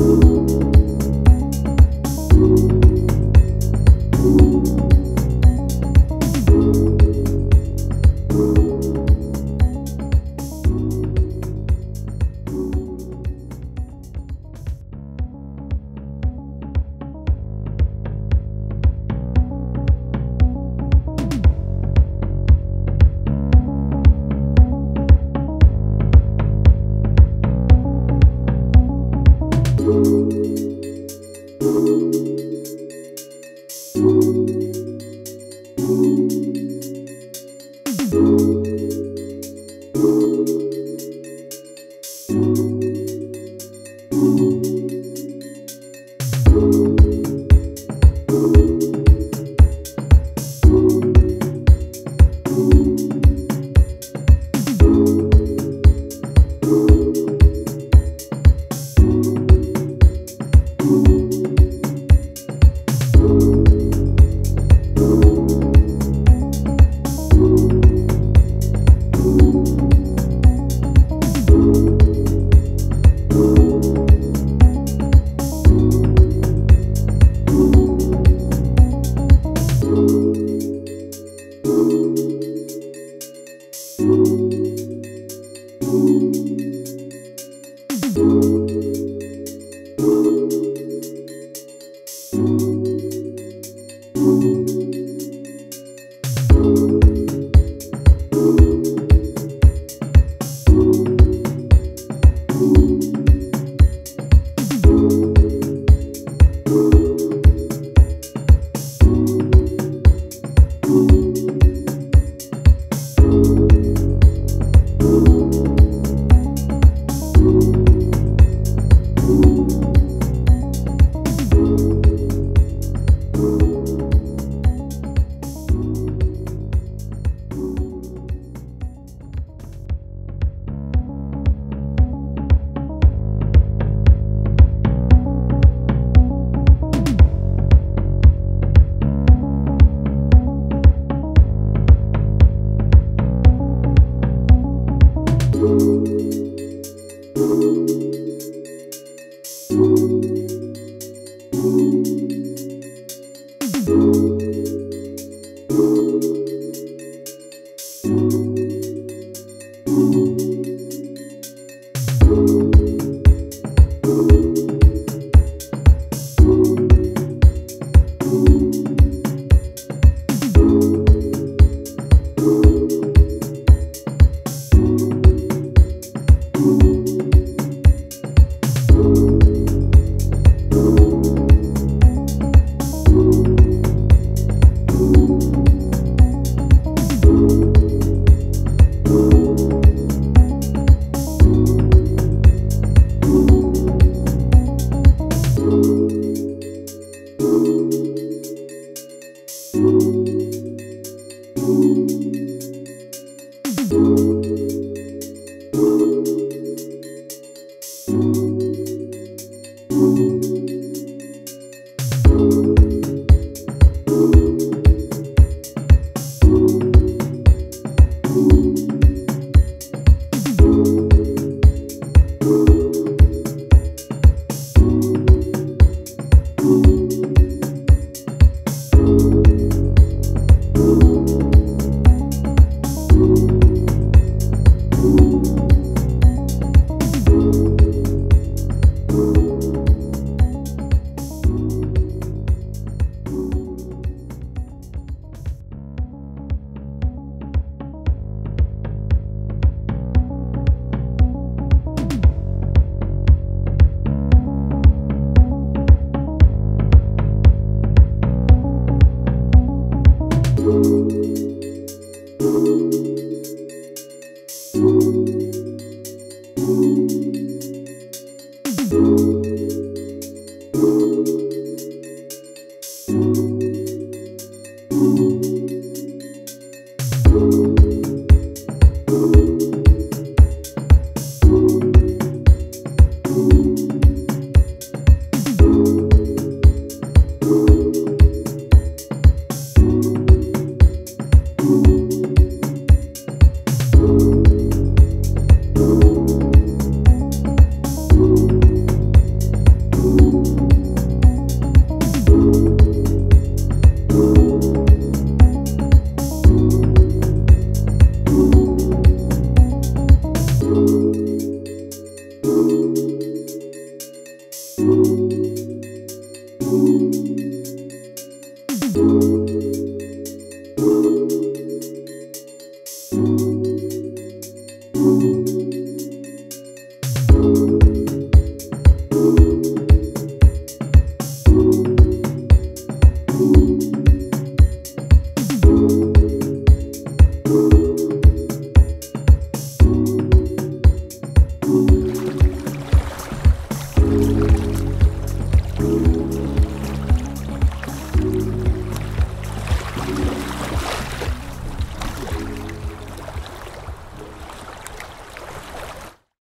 Thank